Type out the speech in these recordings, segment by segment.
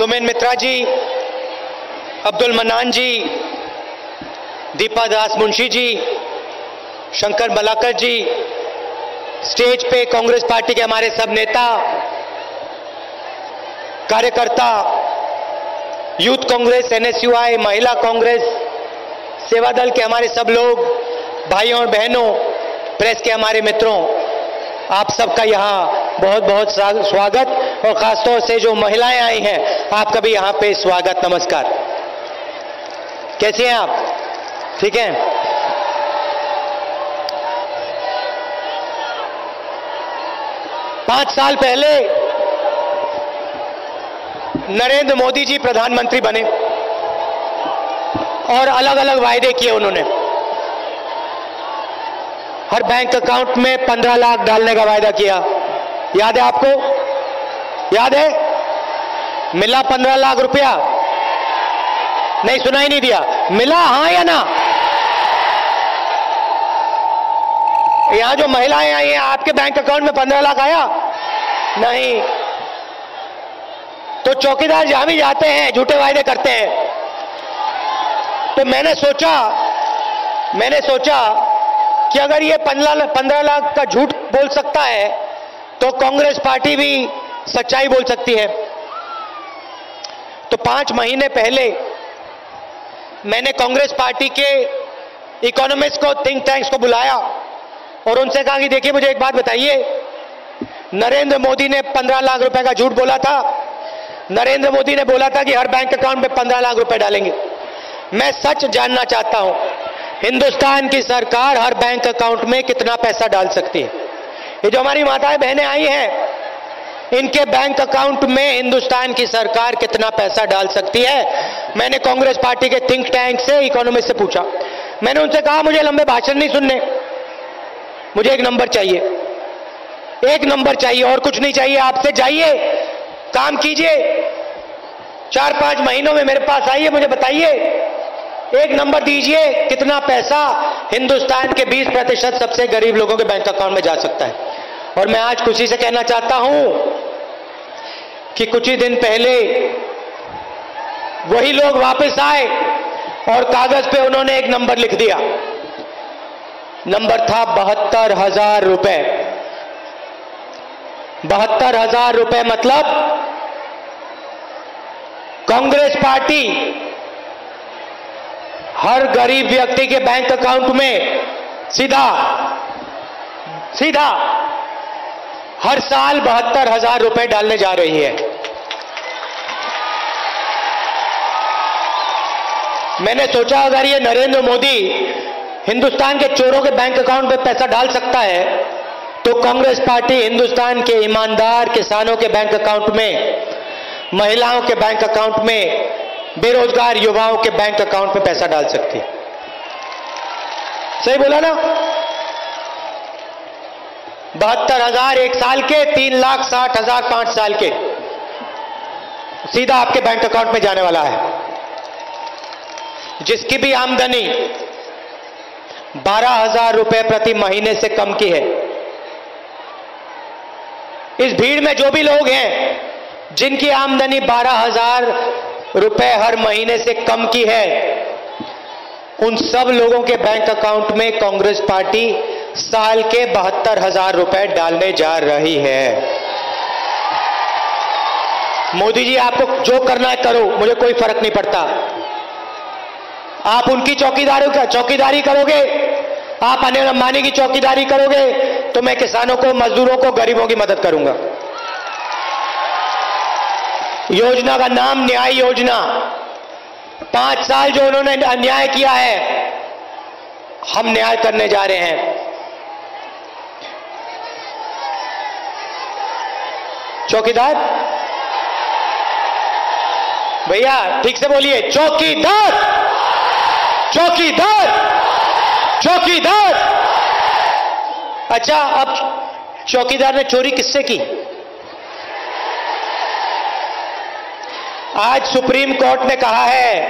सुमेन मित्रा जी, अब्दुल मनान जी, दीपा दास मुंशी जी, शंकर मलाकर जी, स्टेज पे कांग्रेस पार्टी के हमारे सब नेता, कार्यकर्ता, यूथ कांग्रेस, एनएसयूआई, महिला कांग्रेस, सेवा दल के हमारे सब लोग, भाइयों और बहनों, प्रेस के हमारे मित्रों, आप सबका यहाँ बहुत बहुत स्वागत और खासतौर से जो महिलाएँ आई हैं आपका भी यहाँ पे स्वागत, नमस्कार। कैसे हैं आप? ठीक है? पाँच साल पहले नरेंद्र मोदी जी प्रधानमंत्री बने और अलग अलग वायदे किए उन्होंने। हर बैंक अकाउंट में पंद्रह लाख डालने का वायदा किया। याद है आपको? याद है? मिला पंद्रह लाख रुपया? नहीं, सुनाई नहीं दिया। मिला हाँ या ना? यहाँ जो महिलाएँ आई हैं, आपके बैंक अकाउंट में पंद्रह लाख आया? नहीं। तो चौकीदार जहाँ भी जाते हैं, झूठे वायदे करते हैं। तो मैंने सोचा मैंने सोचा कि अगर ये पंद्रह पंद्रह लाख का झूठ बोल सकता है तो कांग्रेस पार्टी भी सच्चाई बोल सकती है। तो पाँच महीने पहले मैंने कांग्रेस पार्टी के इकोनॉमिस्ट को थिंक टैंक्स को बुलाया और उनसे कहा कि देखिए, मुझे एक बात बताइए। नरेंद्र मोदी ने पंद्रह लाख रुपए का झूठ बोला था। नरेंद्र मोदी ने बोला था कि हर बैंक अकाउंट में पंद्रह लाख रुपए डालेंगे। मैं सच जानना चाहता हूँ, हिंदुस्तान की सरकार हर बैंक अकाउंट में कितना पैसा डाल सकती है? ये जो हमारी माताएँ बहनें आई हैं इनके बैंक अकाउंट में हिंदुस्तान की सरकार कितना पैसा डाल सकती है? मैंने कांग्रेस पार्टी के थिंक टैंक से इकोनॉमिस्ट से पूछा। मैंने उनसे कहा, मुझे लंबे भाषण नहीं सुनने। मुझे एक नंबर चाहिए। एक नंबर चाहिए, और कुछ नहीं चाहिए। आपसे जाइए, काम कीजिए। चार पाँच महीनों में मेरे पास आइए, मुझे बताइए। एक नंबर दीजिए, कितना पैसा हिंदुस्तान के 20 प्रतिशत सबसे गरीब लोगों के बैंक अकाउंट में जा सकता है? और मैं आज खुशी से कहना चाहता हूँ कि कुछ ही दिन पहले वही लोग वापस आए और कागज़ पे उन्होंने एक नंबर लिख दिया। नंबर था बहत्तर हज़ार रुपए। बहत्तर हज़ार रुपए मतलब कांग्रेस पार्टी हर गरीब व्यक्ति के बैंक अकाउंट में सीधा सीधा हर साल बहत्तर हज़ार रुपए डालने जा रही है। मैंने सोचा, अगर ये नरेंद्र मोदी हिंदुस्तान के चोरों के बैंक अकाउंट में पैसा डाल सकता है तो कांग्रेस पार्टी हिंदुस्तान के ईमानदार किसानों के बैंक अकाउंट में, महिलाओं के बैंक अकाउंट में, बेरोजगार युवाओं के बैंक अकाउंट में पैसा डाल सकती है। सही बोला ना? बहत्तर हज़ार एक साल के, तीन लाख साठ हज़ार पाँच साल के। सीधा आपके बैंक अकाउंट में जाने वाला है। जिसकी भी आमदनी बारह हज़ार रुपए प्रति महीने से कम की है। इस भीड़ में जो भी लोग हैं, जिनकी आमदनी बारह हज़ार रुपए हर महीने से कम की है, उन सब लोगों के बैंक अकाउंट में कांग्रेस पार्टी साल के बहत्तर हज़ार रुपए डालने जा रही है। मोदी जी, आपको जो करना है करो, मुझे कोई फ़र्क नहीं पड़ता। आप उनकी चौकीदारी का चौकीदारी करोगे? आप अनिल अंबानी की चौकीदारी करोगे? तो मैं किसानों को, मजदूरों को, गरीबों की मदद करूँगा। योजना का नाम न्याय योजना। पाँच साल जो उन्होंने अन्याय किया है, हम न्याय करने जा रहे हैं। चौकीदार? भैया, ठीक से बोलिए, चौकीदार! चौकीदार! चौकीदार! अच्छा अब चौकीदार ने चोरी किससे की? आज सुप्रीम कोर्ट ने कहा है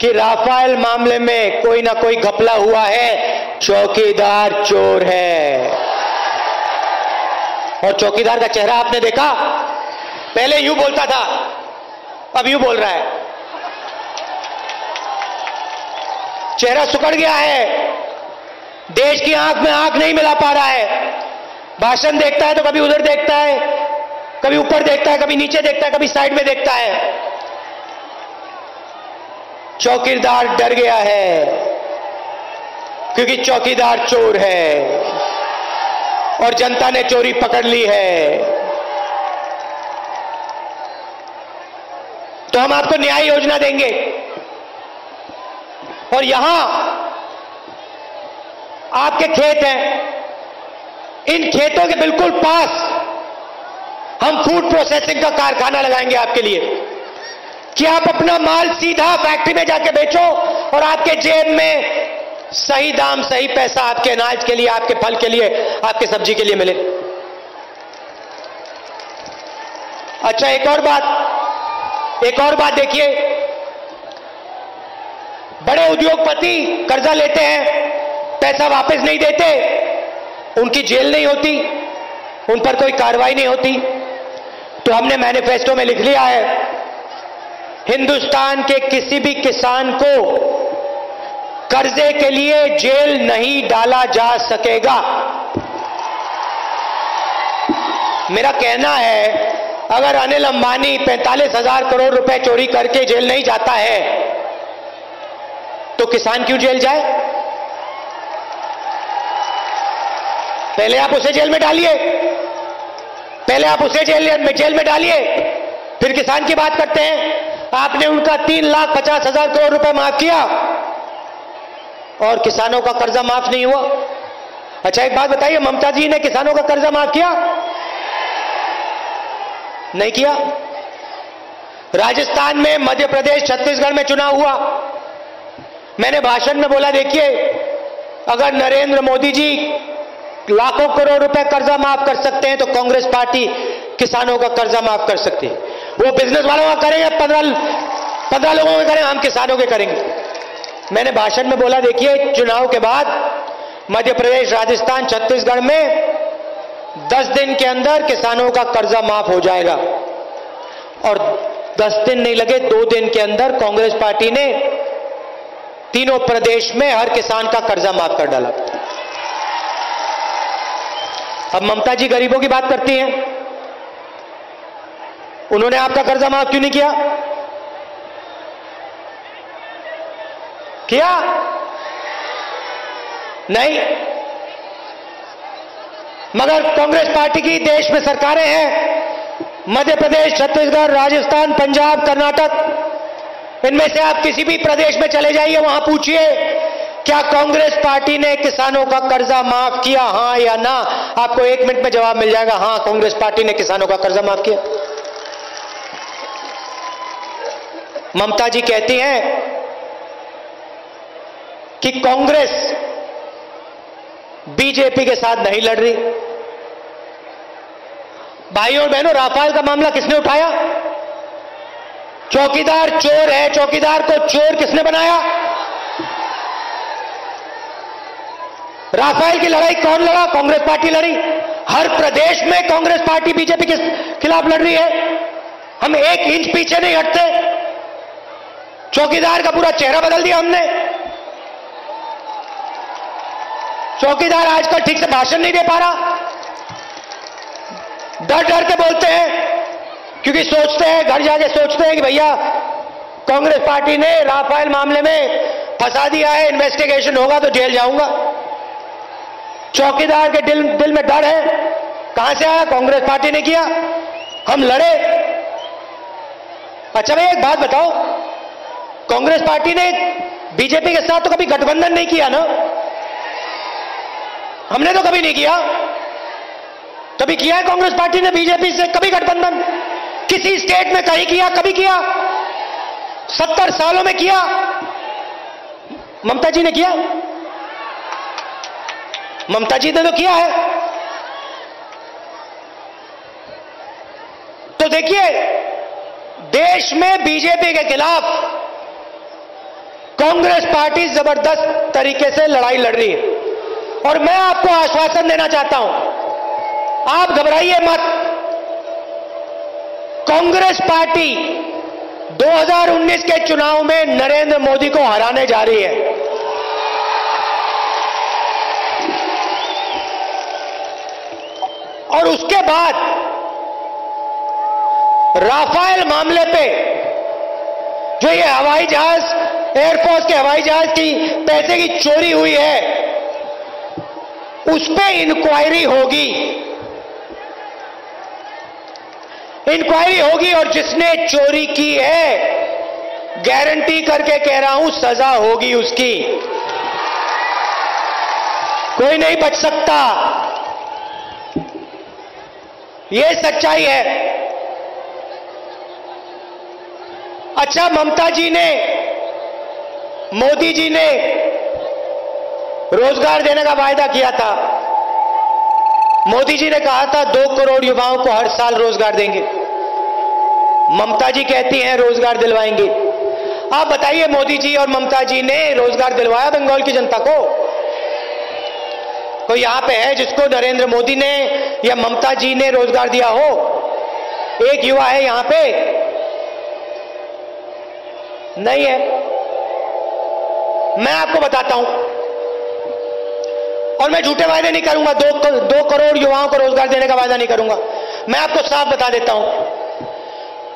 कि राफेल मामले में कोई ना कोई घपला हुआ है। चौकीदार चोर है। और चौकीदार का चेहरा आपने देखा? पहले यूँ बोलता था, अब यूँ बोल रहा है। चेहरा सुकड़ गया है। देश की आँख में आँख नहीं मिला पा रहा है। भाषण देखता है तो कभी उधर देखता है, कभी ऊपर देखता है, कभी नीचे देखता है, कभी साइड में देखता है। चौकीदार डर गया है, क्योंकि चौकीदार चोर है। और जनता ने चोरी पकड़ ली है। तो हम आपको न्याय योजना देंगे। और यहाँ आपके खेत हैं। इन खेतों के बिल्कुल पास हम फ़ूड प्रोसेसिंग का कारखाना लगाएँगे आपके लिए। कि आप अपना माल सीधा फैक्ट्री में जाके बेचो और आपके जेब में सही दाम, सही पैसा आपके अनाज के लिए, आपके फल के लिए, आपके सब्ज़ी के लिए मिले। अच्छा एक और बात, एक और बात देखिए। बड़े उद्योगपति कर्जा लेते हैं, पैसा वापस नहीं देते, उनकी जेल नहीं होती, उन पर कोई कार्रवाई नहीं होती। तो हमने मैनिफेस्टो में लिख लिया है, हिंदुस्तान के किसी भी किसान को कर्जे के लिए जेल नहीं डाला जा सकेगा। मेरा कहना है, अगर अनिल अंबानी पैंतालीस हज़ार करोड़ रुपए चोरी करके जेल नहीं जाता है तो किसान क्यों जेल जाए? पहले आप उसे जेल में डालिए। पहले आप उसे जेल में जेल में डालिए। फिर किसान की बात करते हैं। आपने उनका तीन लाख पचास हज़ार करोड़ रुपए माफ़ किया। और किसानों का कर्जा माफ़ नहीं हुआ। अच्छा एक बात बताइए, ममता जी ने किसानों का कर्जा माफ़ किया? नहीं किया? राजस्थान में मध्य प्रदेश, छत्तीसगढ़ में चुनाव हुआ। मैंने भाषण में बोला, देखिए, अगर नरेंद्र मोदी जी लाखों करोड़ रुपए कर्जा माफ़ कर सकते हैं तो कांग्रेस पार्टी किसानों का कर्जा माफ़ कर सकती है। वो बिज़नेस वालों का करेंगे पंद्रह पंद्रह लोगों का करेंगे हम किसानों के करेंगे। मैंने भाषण में बोला, देखिए, चुनाव के बाद मध्य प्रदेश, राजस्थान, छत्तीसगढ़ में 10 दिन के अंदर किसानों का कर्जा माफ़ हो जाएगा। और 10 दिन नहीं लगे, दो दिन के अंदर कांग्रेस पार्टी ने तीनों प्रदेश में हर किसान का कर्जा माफ़ कर डाला। अब ममता जी गरीबों की बात करती हैं। उन्होंने आपका कर्जा माफ़ क्यों नहीं किया? किया? नहीं। मगर कांग्रेस पार्टी की देश में सरकारें हैं। मध्य प्रदेश, छत्तीसगढ़, राजस्थान, पंजाब, कर्नाटक। इनमें से आप किसी भी प्रदेश में चले जाइए, वहाँ पूछिए, क्या कांग्रेस पार्टी ने किसानों का कर्जा माफ़ किया, हाँ या ना? आपको एक मिनट में जवाब मिल जाएगा, हाँ, कांग्रेस पार्टी ने किसानों का कर्जा माफ़ किया। ममता जी कहती हैं कि कांग्रेस बीजेपी के साथ नहीं लड़ रही। भाइयों और बहनों, राफेल का मामला किसने उठाया? चौकीदार चोर है, चौकीदार को चोर किसने बनाया? राफेल की लड़ाई कौन लड़ा? कांग्रेस पार्टी लड़ी। हर प्रदेश में कांग्रेस पार्टी बीजेपी के खिलाफ लड़ रही है। हम एक इंच पीछे नहीं हटते। चौकीदार का पूरा चेहरा बदल दिया हमने। चौकीदार आजकल ठीक से भाषण नहीं दे पा रहा। डर डर के बोलते हैं, क्योंकि सोचते हैं, घर जाके सोचते हैं कि भैया, कांग्रेस पार्टी ने राफेल मामले में फंसा दिया है इन्वेस्टिगेशन होगा तो जेल जाऊँगा। चौकीदार के दिल दिल में डर है, कहाँ से आया, कांग्रेस पार्टी ने किया? हम लड़े। अच्छा भाई एक बात बताओ, कांग्रेस पार्टी ने बीजेपी के साथ तो कभी गठबंधन नहीं किया ना? हमने तो कभी नहीं किया। कभी किया है कांग्रेस पार्टी ने, बीजेपी से? कभी गठबंधन? किसी स्टेट में कहीं किया, कभी किया? सत्तर सालों में किया। ममता जी ने किया? ममता जी ने तो किया है। तो देखिए, देश में बीजेपी के खिलाफ कांग्रेस पार्टी ज़बरदस्त तरीके से लड़ाई लड़ रही है। और मैं आपको आश्वासन देना चाहता हूँ। आप घबराइए मत। कांग्रेस पार्टी 2019 के चुनाव में नरेंद्र मोदी को हराने जा रही है। और उसके बाद राफेल मामले पे जो ये हवाई जहाज़ एयरफोर्स के हवाई जहाज़ की पैसे की चोरी हुई है उस पर इंक्वायरी होगी। इंक्वायरी होगी और जिसने चोरी की है गारंटी करके कह रहा हूँ, सजा होगी उसकी। कोई नहीं बच सकता। यह सच्चाई है। अच्छा ममता जी ने, मोदी जी ने रोज़गार देने का वायदा किया था। मोदी जी ने कहा था, दो करोड़ युवाओं को हर साल रोज़गार देंगे। ममता जी कहती हैं, रोज़गार दिलवाएँगे। आप बताइए मोदी जी और ममता जी ने रोज़गार दिलवाया बंगाल की जनता को? कोई यहाँ पे है जिसको नरेंद्र मोदी ने या ममता जी ने रोज़गार दिया हो? एक युवा है यहाँ पे। नहीं है। मैं आपको बताता हूँ और मैं झूठे वायदे नहीं करूँगा। दो दो करोड़ युवाओं को रोज़गार देने का वायदा नहीं करूँगा। मैं आपको साफ़ बता देता हूँ,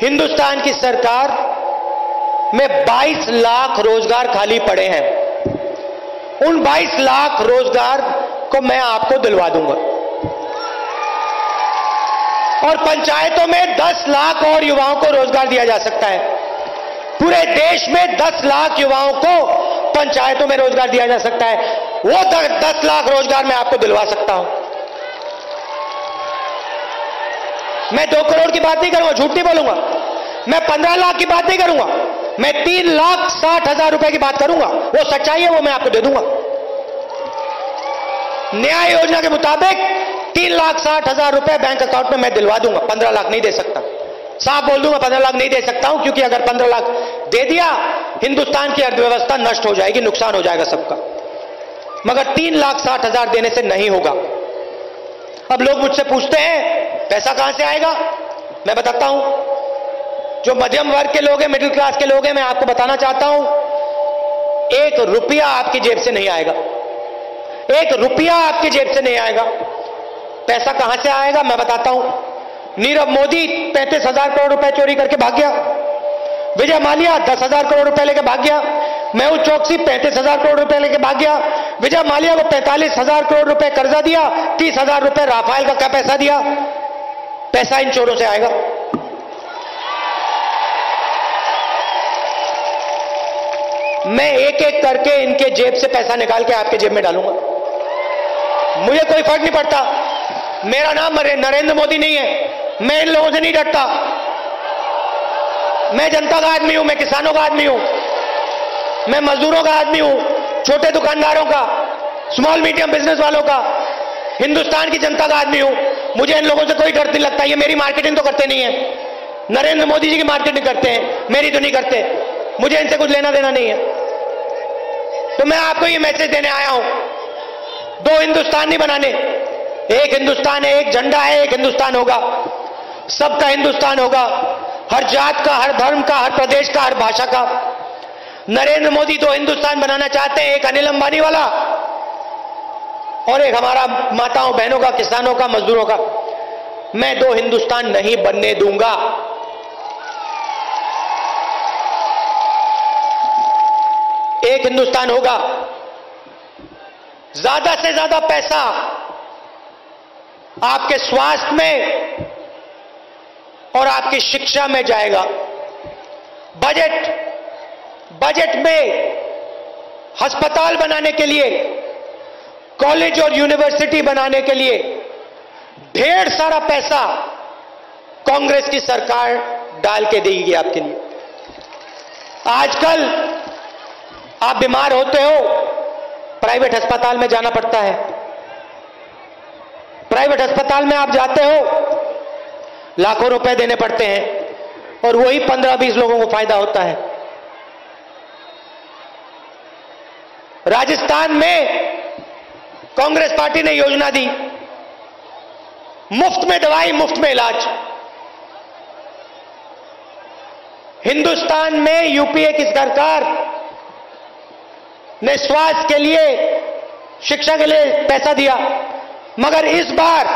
हिंदुस्तान की सरकार में 22 लाख रोज़गार खाली पड़े हैं। उन 22 लाख रोज़गार को मैं आपको दिलवा दूँगा। और पंचायतों में 10 लाख और युवाओं को रोज़गार दिया जा सकता है। पूरे देश में 10 लाख युवाओं को पंचायतों में रोज़गार दिया जा सकता है। वो दस लाख रोज़गार मैं आपको दिलवा सकता हूँ। मैं दो करोड़ की बात नहीं करूँगा, झूठ नहीं बोलूँगा। मैं पंद्रह लाख की बात नहीं करूँगा। मैं तीन लाख साठ हज़ार रुपए की बात करूँगा। वो सच्चाई है, वो मैं आपको दे दूँगा। न्याय योजना के मुताबिक तीन लाख साठ हज़ार रुपए बैंक अकाउंट में मैं दिलवा दूँगा। पंद्रह लाख नहीं दे सकता। साफ़ बोल दूँगा, पंद्रह लाख नहीं दे सकता हूँ, क्योंकि अगर पंद्रह लाख दे दिया, हिंदुस्तान की अर्थव्यवस्था नष्ट हो जाएगी, नुकसान हो जाएगा सबका। मगर तीन लाख साठ हज़ार देने से नहीं होगा। अब लोग मुझसे पूछते हैं, पैसा कहाँ से आएगा? मैं बताता हूँ। जो मध्यम वर्ग के लोग हैं मिडिल क्लास के लोग हैं, मैं आपको बताना चाहता हूँ, एक रुपया आपकी जेब से नहीं आएगा। एक रुपया आपकी जेब से नहीं आएगा। पैसा कहाँ से आएगा? मैं बताता हूँ। नीरव मोदी पैंतीस हज़ार करोड़ रुपए चोरी करके भाग गया। विजय मालिया दस हज़ार करोड़ रुपए लेके भाग गया। मेहुल चौकसी पैंतीस हज़ार करोड़ रुपए लेके भाग गया। विजय मालिया को पैंतालीस हज़ार करोड़ रुपए कर्जा दिया, तीस हज़ार रुपए राफेल का क्या पैसा दिया? पैसा इन चोरों से आएगा। मैं एक एक करके इनके जेब से पैसा निकाल के आपके जेब में डालूँगा। मुझे कोई फ़र्क नहीं पड़ता। मेरा नाम नरेंद्र मोदी नहीं है। मैं इन लोगों से नहीं डरता। मैं जनता का आदमी हूँ, मैं किसानों का आदमी हूँ। मैं मजदूरों का आदमी हूँ। छोटे दुकानदारों का स्मॉल मीडियम बिज़नेस वालों का, हिंदुस्तान की जनता का आदमी हूँ। मुझे इन लोगों से कोई डर नहीं लगता, ये मेरी मार्केटिंग तो करते नहीं है। नरेंद्र मोदी जी की मार्केटिंग करते हैं मेरी तो नहीं करते। मुझे इनसे कुछ लेना देना नहीं है। तो मैं आपको ये मैसेज देने आया हूँ। दो हिंदुस्तान नहीं बनाने। एक हिंदुस्तान है, एक झंडा है, एक हिंदुस्तान होगा। सबका हिंदुस्तान होगा। हर जात का, हर धर्म का, हर प्रदेश का, हर भाषा का। नरेंद्र मोदी तो हिंदुस्तान बनाना चाहते हैं, एक अनिल अंबानी वाला। और एक हमारा माताओं, बहनों का, किसानों का, मजदूरों का। मैं दो हिंदुस्तान नहीं बनने दूँगा। एक हिंदुस्तान होगा। ज़्यादा से ज़्यादा पैसा आपके स्वास्थ्य में और आपकी शिक्षा में जाएगा। बजट बजट में अस्पताल बनाने के लिए, कॉलेज और यूनिवर्सिटी बनाने के लिए ढेर सारा पैसा कांग्रेस की सरकार डाल के देगी आपके लिए। आजकल आप बीमार होते हो, प्राइवेट अस्पताल में जाना पड़ता है। प्राइवेट अस्पताल में आप जाते हो, लाखों रुपए देने पड़ते हैं और वही पंद्रह बीस लोगों को फ़ायदा होता है। राजस्थान में कांग्रेस पार्टी ने योजना दी। मुफ़्त में दवाई, मुफ़्त में इलाज। हिंदुस्तान में यूपीए की सरकार ने स्वास्थ्य के लिए, शिक्षा के लिए पैसा दिया। मगर इस बार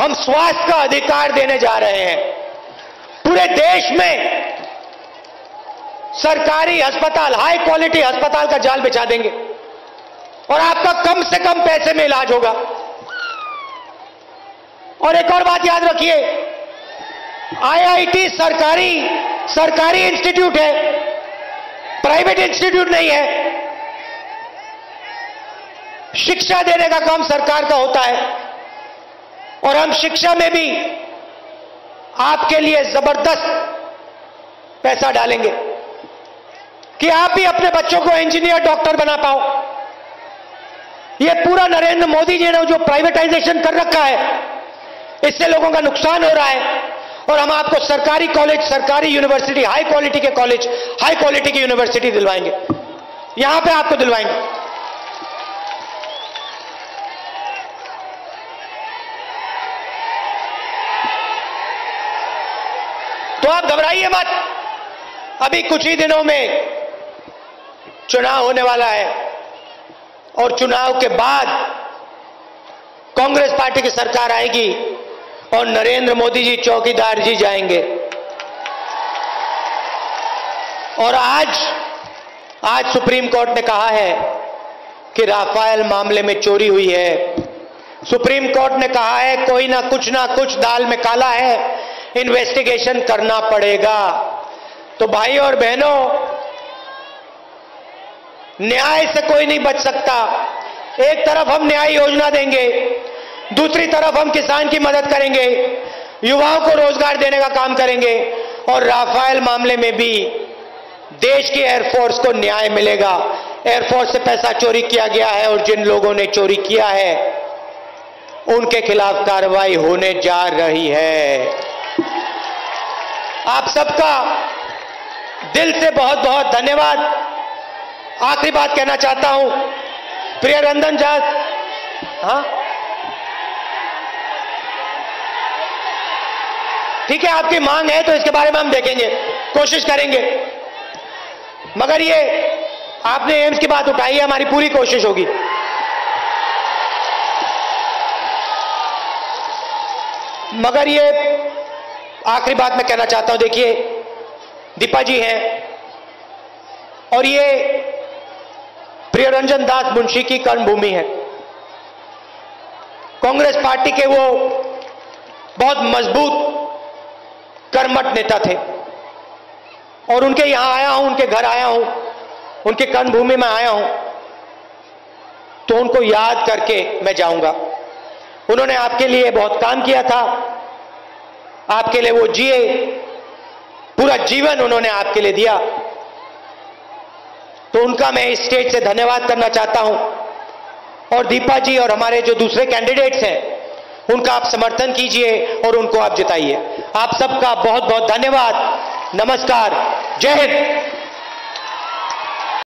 हम स्वास्थ्य का अधिकार देने जा रहे हैं। पूरे देश में सरकारी अस्पताल हाई क्वालिटी अस्पताल का जाल बिछा देंगे। और आपका कम से कम पैसे में इलाज होगा। और एक और बात याद रखिए आईआईटी सरकारी सरकारी इंस्टीट्यूट है प्राइवेट इंस्टीट्यूट नहीं है। शिक्षा देने का काम सरकार का होता है। और हम शिक्षा में भी आपके लिए ज़बरदस्त पैसा डालेंगे। कि आप भी अपने बच्चों को इंजीनियर डॉक्टर बना पाओ। यह पूरा नरेंद्र मोदी जी ने जो प्राइवेटाइजेशन कर रखा है, इससे लोगों का नुकसान हो रहा है। और हम आपको सरकारी कॉलेज सरकारी यूनिवर्सिटी हाई क्वालिटी के कॉलेज हाई क्वालिटी की यूनिवर्सिटी दिलवाएँगे। यहाँ पे आपको दिलवाएँगे। तो आप घबराइए मत। अभी कुछ ही दिनों में चुनाव होने वाला है। और चुनाव के बाद कांग्रेस पार्टी की सरकार आएगी और नरेंद्र मोदी जी चौकीदार जी जाएँगे। और आज आज सुप्रीम कोर्ट ने कहा है कि राफेल मामले में चोरी हुई है। सुप्रीम कोर्ट ने कहा है, कोई ना कुछ ना कुछ दाल में काला है, इन्वेस्टिगेशन करना पड़ेगा। तो भाई और बहनों न्याय से कोई नहीं बच सकता। एक तरफ़ हम न्याय योजना देंगे, दूसरी तरफ़ हम किसान की मदद करेंगे, युवाओं को रोज़गार देने का काम करेंगे और राफेल मामले में भी देश के एयरफोर्स को न्याय मिलेगा। एयरफोर्स से पैसा चोरी किया गया है और जिन लोगों ने चोरी किया है, उनके खिलाफ कार्रवाई होने जा रही है। आप सबका दिल से बहुत बहुत धन्यवाद। आखिरी बात कहना चाहता हूँ प्रिय रंजन झा हाँ? ठीक है, आपकी मांग है तो इसके बारे में हम देखेंगे, कोशिश करेंगे। मगर ये, आपने एम्स की बात उठाई है, हमारी पूरी कोशिश होगी। मगर ये, आखिरी बात मैं कहना चाहता हूँ, देखिए, दीपा जी हैं, और ये प्रियरंजन दास मुंशी की कर्मभूमि है। कांग्रेस पार्टी के वो बहुत मज़बूत कर्मठ नेता थे। और उनके यहाँ आया हूँ, उनके घर आया हूँ, उनके कर्मभूमि में आया हूँ तो उनको याद करके मैं जाऊँगा। उन्होंने आपके लिए बहुत काम किया था। आपके लिए वो जिए, पूरा जीवन उन्होंने आपके लिए दिया। तो उनका मैं इस स्टेज से धन्यवाद करना चाहता हूँ। और दीपा जी और हमारे जो दूसरे कैंडिडेट्स हैं, उनका आप समर्थन कीजिए और उनको आप जिताइए। आप सबका बहुत बहुत धन्यवाद। नमस्कार। जय हिंद।